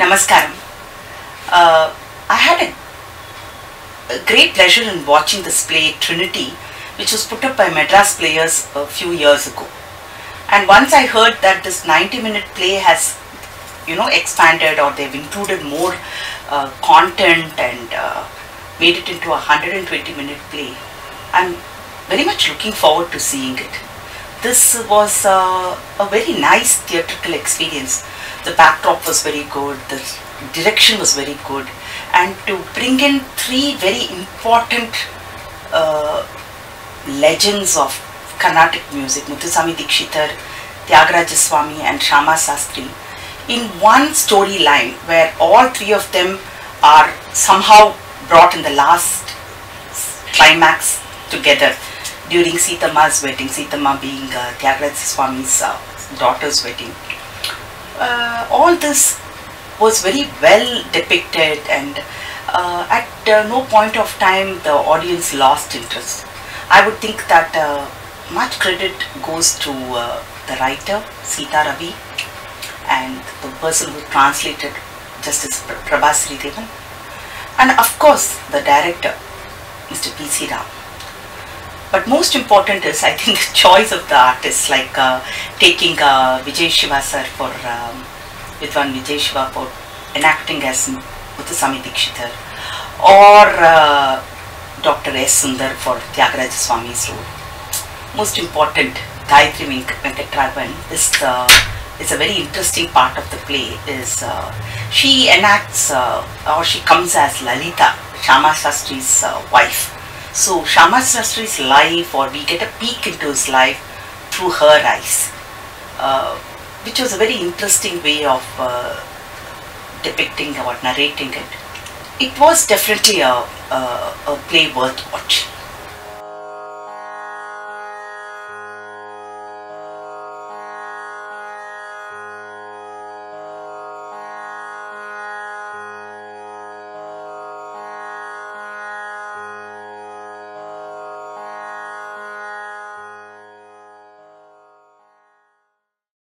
Namaskaram. Uh, I had a, a great pleasure in watching this play Trinity, which was put up by Madras Players a few years ago. And once I heard that this 90 minute play has, you know, expanded or they've included more uh, content and uh, made it into a 120 minute play, I'm very much looking forward to seeing it. This was uh, a very nice theatrical experience. The backdrop was very good, the direction was very good, and to bring in three very important uh, legends of Carnatic music, Muthuswami Dikshitar, Tyagaraja Swami and Shama Sastri, in one storyline where all three of them are somehow brought in the last climax together during Sitama's wedding, Sitama being uh, Tyagaraja Swami's uh, daughter's wedding. Uh, all this was very well depicted and uh, at uh, no point of time the audience lost interest. I would think that uh, much credit goes to uh, the writer Sita Ravi and the person who translated Justice Pr- Prabha Sridevan and of course the director Mr. P.C. Ram. But most important is I think the choice of the artist, like uh, taking uh, Vijay Siva sir for um, Vidwan Vijay Siva for enacting as Muthuswami Dikshitar or uh, Dr. S. Sunder for Tyagaraja Swami's role. Most important, Gayathri Venk- Venkataraghavan is the is a very interesting part of the play is uh, she enacts uh, or she comes as Lalita, Shama Shastri's uh, wife. So Shama Shastri's life or we get a peek into his life through her eyes, uh, which was a very interesting way of uh, depicting or narrating it. It was definitely a, a, a play worth watching.